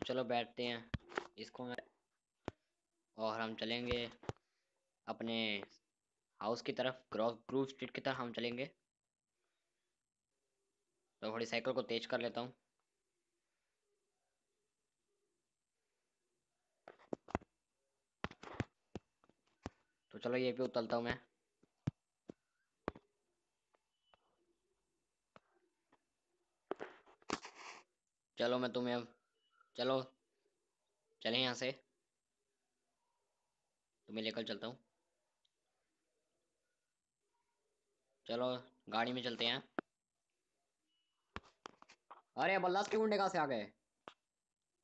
तो चलो बैठते हैं। इसको और हम चलेंगे अपने हाउस की तरफ़ ग्रूव स्ट्रीट की तरफ़ हम चलेंगे। तो थोड़ी साइकिल को तेज कर लेता हूँ। तो चलो ये पे उतरता हूँ मैं। चलो मैं तुम्हें अब चलो, चले यहाँ से। तुम्हें लेकर चलता हूँ। चलो, गाड़ी में चलते हैं। अरे बल्लास के गुंडे कहाँ से आ गए?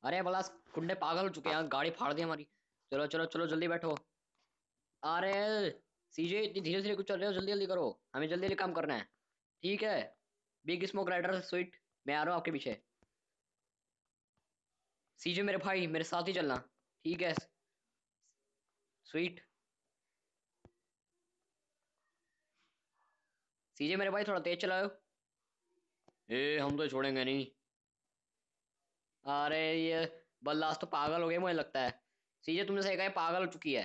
अरे बल्लास गुंडे पागल हो चुके हैं गाड़ी फाड़ दी हमारी। चलो चलो चलो, जल्दी बैठो। अरे सीजे इतनी धीरे धीरे कुछ चल रहे हो? जल्दी जल्दी करो। हमें जल्दी जल्दी काम करना है। ठीक है। बिग स्मोक राइडर स्वीट मैं आ रहा हूँ आपके पीछे। सीजे मेरे भाई मेरे साथ ही चलना। ठीक है? स्वीट सीजे मेरे भाई थोड़ा तेज चलाओ। ए हम तो छोड़ेंगे नहीं। अरे ये बल्लास तो पागल हो गए मुझे लगता है। सीजे तुमने सही कहा पागल हो चुकी है।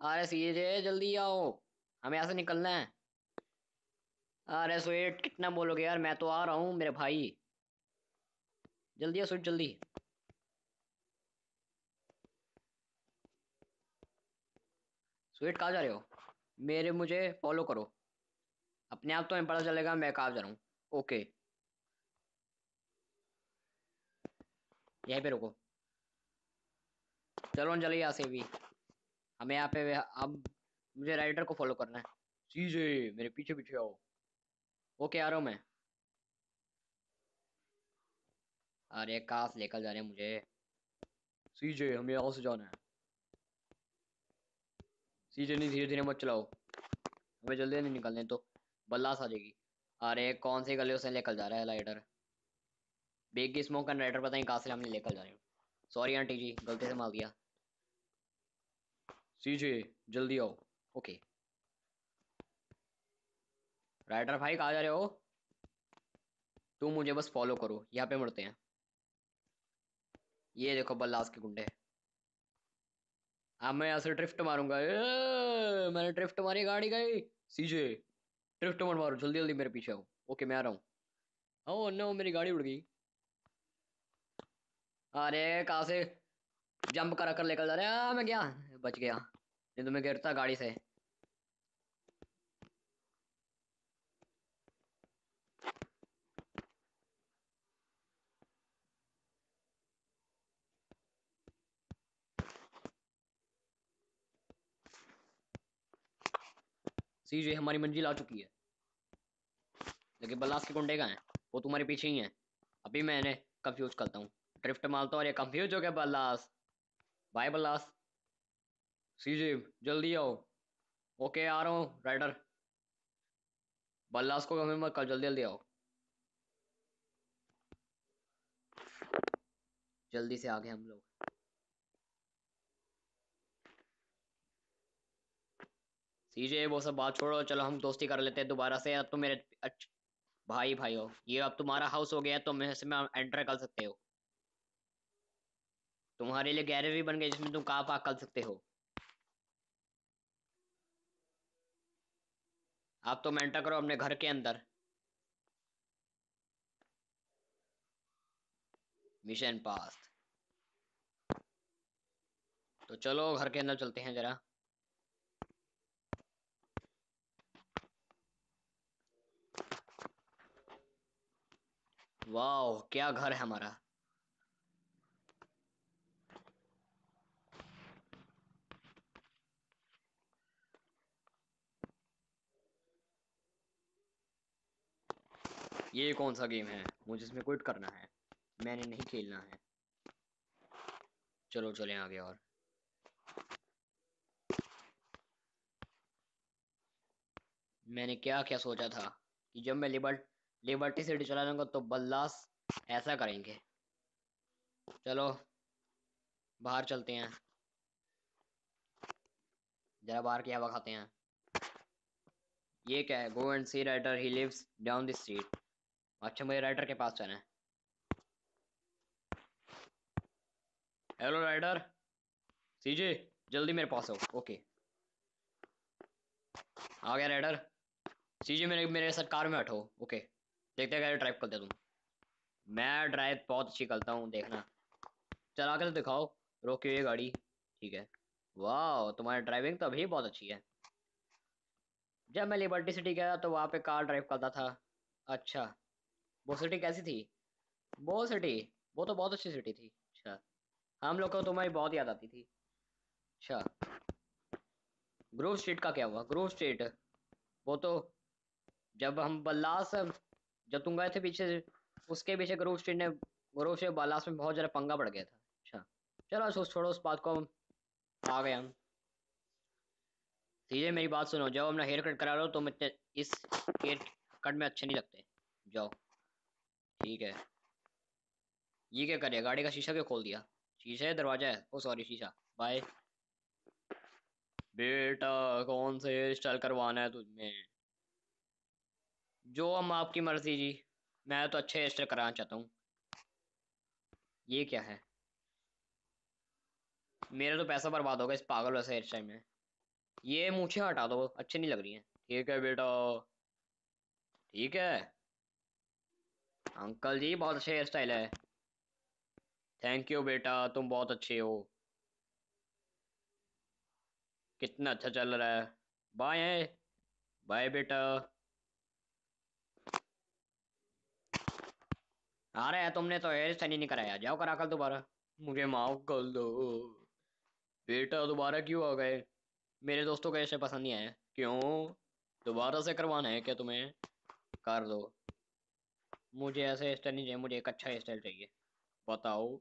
अरे सीजे जल्दी आओ। हमें यहाँ से निकलना है। अरे स्वीट कितना बोलोगे यार मैं तो आ रहा हूँ मेरे भाई। जल्दी आ स्वीट जल्दी। स्वीट, कहाँ जा रहे हो? मेरे, मुझे फॉलो करो। अपने आप तो हमें पता चलेगा, मैं कहाँ जा रहा हूँ। ओके। यहीं पे रुको। चलो चलिए यहाँ से भी। हमें यहाँ पे, अब मुझे राइडर को फॉलो करना है। सीजे मेरे पीछे पीछे आओ। ओके, आ रहा हूँ मैं। अरे से लेकर जा रहे हैं मुझे। सीजे हमें यहाँ से जाना है। सीजे नहीं, धीरे धीरे मत चलाओ। हमें जल्दी नहीं निकलने तो बल्लास आ जाएगी। अरे कौन सी गली उसे लेकर जा रहा है rider big smoke and rider पता नहीं कहाँ से हमने लेकर जा रहे हैं। सॉरी आंटी जी, गलती से मार दिया। सीजे जल्दी आओ। ओके राइटर भाई, कहाँ जा रहे हो? तुम मुझे बस फॉलो करो। यहाँ पे मुड़ते हैं। ये देखो बल्लास के गुंडे। अब मैं यहाँ से ड्रिफ्ट मारूँगा। ए, मैंने ड्रिफ्ट मारी गाड़ी गई। सीजे ड्रिफ्ट मत मारो जल्दी जल्दी मेरे पीछे आओ। ओके मैं आ रहा हूँ। ओह नो मेरी गाड़ी उड़ गई। अरे कहा से? जंप करा कर लेकर जा रहे मैं गया। बच गया। नहीं तो मैं गिरता गाड़ी से। सीजे हमारी मंजिल आ चुकी है। लेकिन बल्लास के कुंडे का है? वो तुम्हारे पीछे ही है। अभी मैंने कंफ्यूज करता हूँ। ड्रिफ्ट मारता हूँ और ये कंफ्यूज हो गया बल्लास। बाय बल्लास। सीजे जल्दी आओ। ओके आ रहा हूँ राइडर बल्लास को हमें मत कल जल्दी जल्दी आओ। जल्दी से आ गए हम लोग। सीजे वो सब बात छोड़ो, चलो हम दोस्ती कर लेते हैं दोबारा से। अब तो मेरे अच्छा भाई भाई हो ये अब तुम्हारा हाउस हो गया तो मैं इसमें एंटर कर सकते हो। तुम्हारे लिए गैलरी बन गई जिसमें तुम कार पार्क कर सकते हो। आप तो एंटर करो अपने घर के अंदर। मिशन पास तो चलो घर के अंदर चलते हैं जरा। वाह क्या घर है हमारा। ये कौन सा गेम है? मुझे इसमें क्विट करना है। मैंने नहीं खेलना है। चलो, चले आगे और। मैंने क्या क्या सोचा था कि जब मैं लिबर्ट लिबर्टी सिटी चला जाऊँगा तो बल्लास ऐसा करेंगे। चलो, बाहर चलते हैं। जरा बाहर की हवा खाते हैं। ये क्या है? Go and see writer he lives down the street अच्छा मुझे राइटर के पास जाना है। हेलो राइडर सीजे जल्दी मेरे पास आओ। ओके आ गया राइडर सीजे मेरे मेरे साथ कार में बैठो। ओके देखते हैं ड्राइव करते तुम। मैं ड्राइव बहुत अच्छी करता हूँ, देखना। चला कर दिखाओ। रोकी हुई गाड़ी। ठीक है। वाह, तुम्हारी ड्राइविंग तो अभी बहुत अच्छी है। जब मैं लिबर्टी सिटी गया तो वहाँ पे कार ड्राइव करता था। अच्छा। वो सिटी कैसी थी? वो सिटी वो तो बहुत अच्छी सिटी थी। अच्छा। हम लोग को तुम्हारी बहुत याद आती थी। अच्छा। ग्रोव स्ट्रीट का क्या हुआ? ग्रोव स्ट्रीट वो तो जब हम बल्लास जब तुम गए थे पीछे उसके पीछे ग्रोव स्ट्रीट ने ग्रोव स्ट्रीट बल्लास में बहुत ज़्यादा पंगा पड़ गया था। अच्छा चलो छोड़ो उस बात को, हम आ गए हम। सीधे मेरी बात सुनो, जब अपना हेयर कट करा लो तो मुझे इस हेयर कट में अच्छे नहीं लगते। जाओ। ठीक है। ये क्या करे गाड़ी का शीशा क्यों खोल दिया? शीशा है दरवाज़ा है? ओ सॉरी शीशा। बाय बेटा, कौन से हेयर स्टाइल करवाना है तुझमें? जो हम आपकी मर्ज़ी जी। मैं तो अच्छे स्टाइल कराना चाहता हूँ। ये क्या है? मेरा तो पैसा बर्बाद होगा इस पागल वैसे हेयर स्टाइल में। ये मूछे हटा दो, अच्छी नहीं लग रही हैं। ठीक है बेटा। ठीक है। अंकल जी, बहुत अच्छे हेयर स्टाइल है। थैंक यू बेटा, तुम बहुत अच्छे हो। कितना अच्छा चल रहा है। बाय बाय बेटा। है तुमने तो हेयर स्टाइल नहीं कराया जाओ करा कल दोबारा। मुझे माफ़ कर दो। बेटा, दोबारा क्यों आ गए? मेरे दोस्तों को ऐसे पसंद नहीं आया। क्यों? दोबारा से करवाना है क्या तुम्हें? कर दो। मुझे ऐसे हेयर स्टाइल नहीं चाहिए, मुझे एक अच्छा हेयर स्टाइल चाहिए। बताओ,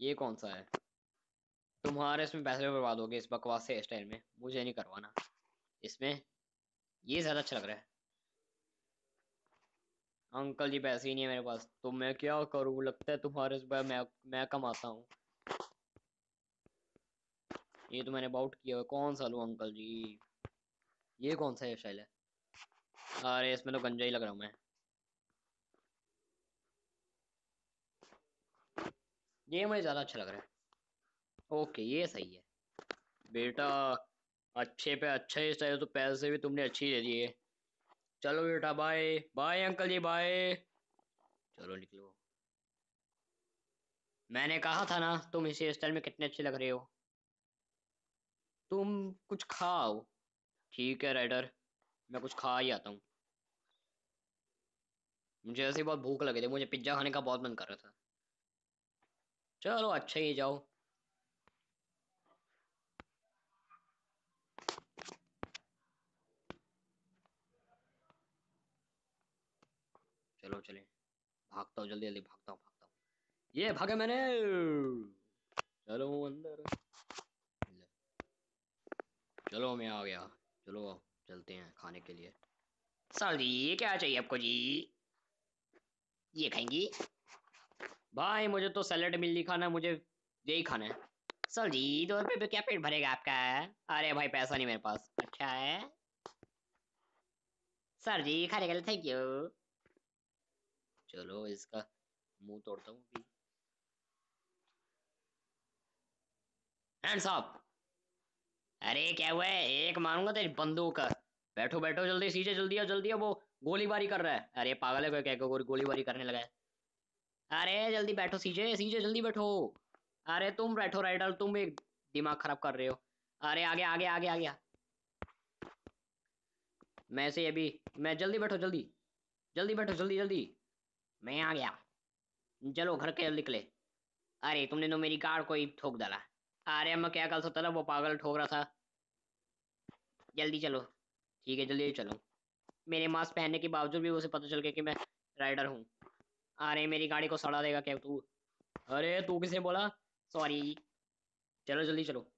ये कौन सा है? तुम्हारे इसमें पैसे बर्बाद हो गए इस बकवास से हेयर स्टाइल में। मुझे नहीं करवाना। इसमें ये ज़्यादा अच्छा लग रहा है। अंकल जी पैसे ही नहीं है मेरे पास तो मैं क्या करूँ? लगता है तुम्हारे से मैं मैं कमाता हूँ। ये तो मैंने अबाउट किया हुआ कौन सा लूँ अंकल जी? ये कौन सा हेयर स्टाइल है? अरे, इसमें तो गंजा ही लग रहा हूँ मैं। ये मुझे ज़्यादा अच्छा लग रहा है। ओके, ये सही है। बेटा, अच्छे पे अच्छा ही स्टाइल तो पैसे भी तुमने अच्छी दे दिए। चलो बेटा bye bye uncle ji bye चलो निकलो। मैंने कहा था ना, तुम इस स्टाइल में कितने अच्छे लग रहे हो। तुम कुछ खाओ। ठीक है राइडर मैं कुछ खा ही आता हूँ। मुझे ऐसे बहुत भूख लगी थी। मुझे पिज़्ज़ा खाने का बहुत मन कर रहा था। चलो अच्छा ही, जाओ। चलो, चले। भागता हूँ, जल्दी जल्दी, भागता हूँ भागता हूँ। ये भागे मैंने। चलो अंदर। चलो, मैं आ गया। चलो, चलते हैं खाने के लिए। सर जी, ये क्या चाहिए आपको जी? ये खाएँगी? भाई, मुझे तो सैलड मिल नहीं खाना, मुझे यही खाना है। सर जी, दो रुपये पे क्या पेट भरेगा आपका? अरे भाई, पैसा नहीं मेरे पास। अच्छा है। सर जी, खाने के लिए थैंक यू चलो इसका मुँह तोड़ता हूँ हैंड्स अप अरे क्या हुआ एक मारूँगा तेरी बंदूक। बैठो बैठो जल्दी सीधे जल्दी आओ जल्दी आओ वो गोलीबारी कर रहा है। अरे पागल है क्या गो, गोलीबारी करने लगा है? अरे जल्दी बैठो सीजे सीजे जल्दी बैठो। अरे तुम बैठो राइडर तुम एक दिमाग खराब कर रहे हो। अरे आगे आगे आगे आ गया मैं से अभी मैं जल्दी बैठो जल्दी। जल्दी बैठो जल्दी जल्दी। मैं आ गया। चलो घर के निकले। अरे, तुमने तो मेरी कार को ही ठोक डाला। अरे मैं क्या कर सकता था वो पागल ठोक रहा था। जल्दी चलो। ठीक है, जल्दी चलो। मेरे मास्क पहनने के बावजूद भी उसे पता चल गया कि मैं राइडर हूँ। अरे, मेरी गाड़ी को सड़ा देगा क्या तू? अरे, तू किसे बोला? सॉरी चलो, जल्दी चलो।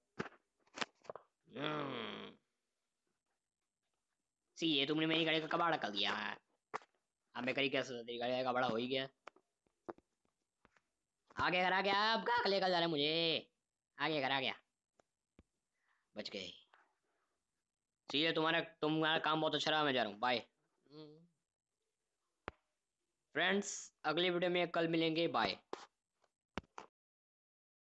सी ये तुमने मेरी गाड़ी का कबाड़ा कर दिया। अब मैं करी कैसे तेरी गाड़ी का बड़ा हो ही गया। आगे घर आ गया। अब कहा लेकर जा रहे मुझे? आगे घर आ गया। बच गए। ठीक तुम्हारा तुम्हारा काम बहुत अच्छा रहा मैं जा रहा हूँ। बाय फ्रेंड्स अगली वीडियो में कल मिलेंगे। बाय